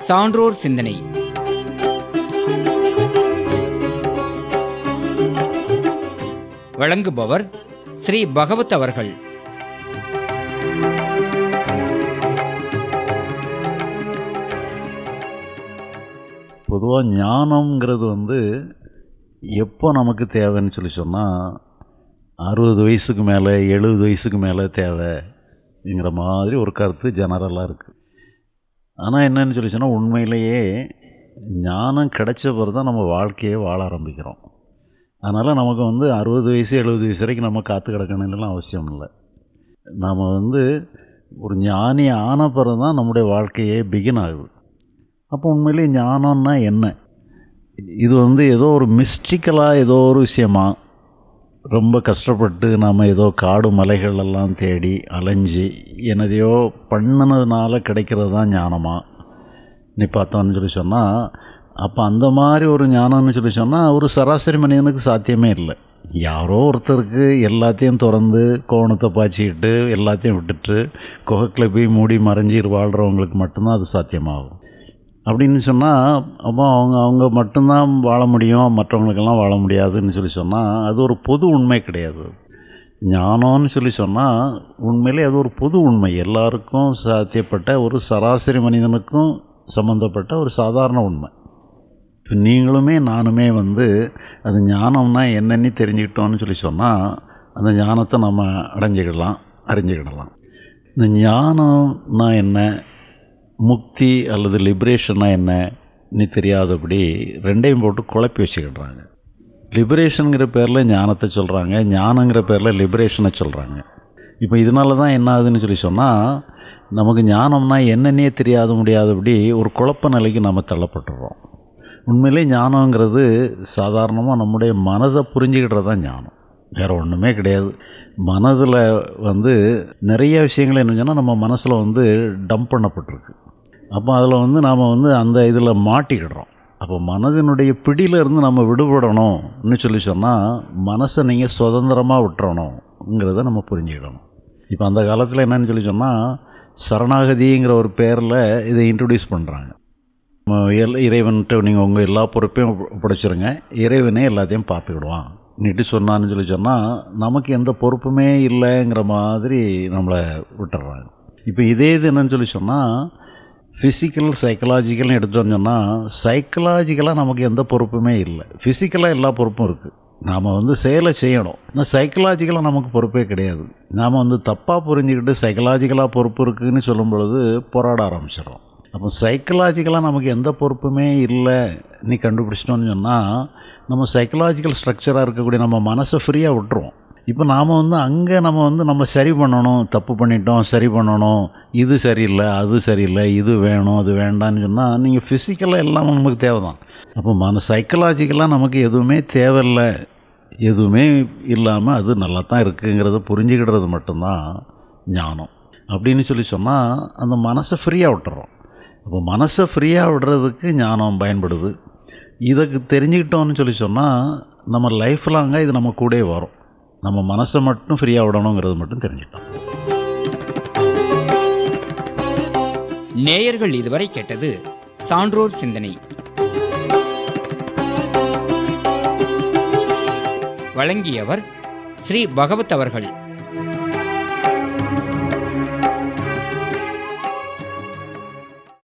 சான்றோர் சிந்தனை. வழங்குபவர் ஸ்ரீ பகவத் அவர்கள். பொதுவாக ஞானம்ங்கிறது வந்து எப்போ நமக்கு தேவைன்னு சொல்லி சொன்னால் அறுபது வயசுக்கு மேலே எழுபது வயசுக்கு மேலே தேவைங்கிற மாதிரி ஒரு கருத்து ஜெனரலாக இருக்குது ஆனால் என்னன்னு சொல்லி சொன்னால் உண்மையிலேயே ஞானம் கிடைச்ச பிறகு தான் நம்ம வாழ்க்கையை வாழ ஆரம்பிக்கிறோம். அதனால் நமக்கு வந்து அறுபது வயசு எழுபது வயசு வரைக்கும் நம்ம காத்து கிடக்கணும்லாம் அவசியம் இல்லை. நாம் வந்து ஒரு ஞானி ஆன பிறகு தான் நம்முடைய வாழ்க்கையே பிகின் ஆகுது. அப்போ உண்மையிலே ஞானம்னா என்ன? இது வந்து ஏதோ ஒரு மிஸ்டிக்கலாக ஏதோ ஒரு விஷயமா ரொம்ப கஷ்டப்பட்டு நாம் ஏதோ காடு மலைகள் எல்லாம் தேடி அலைஞ்சு என்னதையோ பண்ணினதுனால கிடைக்கிறது தான் ஞானமாக நீ பார்த்தோன்னு சொல்லி சொன்னால் அப்போ அந்த மாதிரி ஒரு ஞானம்னு சொல்லி சொன்னால் ஒரு சராசரி மனிதனுக்கு சாத்தியமே இல்லை. யாரோ ஒருத்தருக்கு எல்லாத்தையும் திறந்து கோணத்தை பாய்ச்சிக்கிட்டு எல்லாத்தையும் விட்டுட்டு குகைக்கில் போய் மூடி மறைஞ்சி வாழ்கிறவங்களுக்கு மட்டும்தான் அது சாத்தியமாகும். அப்படின்னு சொன்னால் அப்போ அவங்க அவங்க மட்டும்தான் வாழ முடியும் மற்றவங்களுக்கெல்லாம் வாழ முடியாதுன்னு சொல்லி சொன்னால் அது ஒரு பொது உண்மை கிடையாது. ஞானம்னு சொல்லி சொன்னால் உண்மையிலே அது ஒரு பொது உண்மை. எல்லாருக்கும் சாத்தியப்பட்ட ஒரு சராசரி மனிதனுக்கும் சம்மந்தப்பட்ட ஒரு சாதாரண உண்மை. இப்போ நீங்களுமே நானுமே வந்து அது ஞானம்னா என்னென்னு தெரிஞ்சுக்கிட்டோம்னு சொல்லி சொன்னால் அந்த ஞானத்தை நம்ம அடைஞ்சிக்கிடலாம் அறிஞ்சிக்கிடலாம். இந்த ஞானம்னா என்ன? முக்தி அல்லது லிபரேஷன்னா என்னன்னு தெரியாதபடி ரெண்டையும் போட்டு குழப்பி வச்சுக்கிடுறாங்க. லிபரேஷனுங்கிற பேரில் ஞானத்தை சொல்கிறாங்க ஞானங்கிற பேரில் லிபரேஷனை சொல்கிறாங்க இப்போ இதனால தான் என்ன ஆகுதுன்னு சொல்லி சொன்னால் நமக்கு ஞானம்னா என்னன்னே தெரியாத முடியாதபடி ஒரு குழப்ப நிலைக்கு நம்ம தள்ளப்பட்டுறோம். உண்மையிலே ஞானங்கிறது சாதாரணமாக நம்முடைய மனதை புரிஞ்சுக்கிட்டது தான் ஞானம். வேறு ஒன்றுமே கிடையாது. மனதில் வந்து நிறைய விஷயங்கள் என்ன சொன்னால் நம்ம மனசில் வந்து டம்ப் பண்ணப்பட்டிருக்கு. அப்போ அதில் வந்து நாம் வந்து அந்த இதில் மாட்டிக்கிடுறோம். அப்போ மனதினுடைய பிடியிலேருந்து நம்ம விடுபடணும்னு சொல்லி சொன்னால் மனசை நீங்கள் சுதந்திரமாக விட்டுறணுங்கிறத நம்ம புரிஞ்சுக்கிடணும் இப்போ அந்த காலத்தில் என்னன்னு சொல்லி சொன்னால் சரணாகதிங்கிற ஒரு பேரில் இதை இன்ட்ரடியூஸ் பண்ணுறாங்க எல் இறைவன்கிட்ட நீங்கள் உங்கள் எல்லா பொறுப்பையும் பிடிச்சிருங்க இறைவனே எல்லாத்தையும் பார்த்துக்கிடுவான். நீட்டு சொன்னான்னு சொல்லி சொன்னால் நமக்கு எந்த பொறுப்புமே இல்லைங்கிற மாதிரி நம்மளை விட்டுறாங்க. இப்போ இதே இது என்னன்னு சொல்லி சொன்னால் ஃபிசிக்கல் சைக்கலாஜிக்கல்னு எடுத்தோம் சொன்னால் சைக்கலாஜிக்கலாக நமக்கு எந்த பொறுப்புமே இல்லை. ஃபிசிக்கலாக எல்லா பொறுப்பும் இருக்குது நாம் வந்து செயலை செய்யணும். ஆனால் சைக்கலாஜிக்கலாக நமக்கு பொறுப்பே கிடையாது. நாம் வந்து தப்பாக புரிஞ்சுக்கிட்டு சைக்கலாஜிக்கலாக பொறுப்பு இருக்குதுன்னு சொல்லும் பொழுது போராட ஆரம்பிச்சிடும் அப்போ சைக்கலாஜிக்கலாக நமக்கு எந்த பொறுப்புமே இல்லை நீ கண்டுபிடிச்சிட்டோன்னு சொன்னால் நம்ம சைக்கலாஜிக்கல் ஸ்ட்ரக்சராக இருக்கக்கூடிய நம்ம மனசை ஃப்ரீயாக விட்டுருவோம். இப்போ நாம் வந்து அங்கே நம்ம வந்து நம்ம சரி பண்ணணும் தப்பு பண்ணிட்டோம் சரி பண்ணணும் இது சரியில்லை அது சரியில்லை இது வேணும் அது வேண்டான்னு சொன்னால் நீங்கள் ஃபிசிக்கலாக எல்லாம் நமக்கு தேவை தான் அப்போ மன சைக்கலாஜிக்கலாக நமக்கு எதுவுமே தேவையில்லை. எதுவுமே இல்லாமல் அது நல்லா தான் இருக்குங்கிறத புரிஞ்சுக்கிடுறது மட்டும்தான் ஞானம். அப்படின்னு சொல்லி சொன்னால் அந்த மனசை ஃப்ரீயாக விட்டுறோம். அப்போ மனசை ஃப்ரீயாக விடுறதுக்கு ஞானம் பயன்படுது. இதுக்கு தெரிஞ்சுக்கிட்டோம்னு சொல்லி சொன்னால் நம்ம லைஃப் லாங்காக இது நம்ம கூட வரும். நம்ம மனசை மட்டும் ஃப்ரீயாக விடணுங்கிறது மட்டும் தெரிஞ்சுக்கலாம் நேயர்கள் இதுவரை கேட்டது சான்றோர் சிந்தனை. வழங்கியவர் ஸ்ரீ பகவத் அவர்கள்.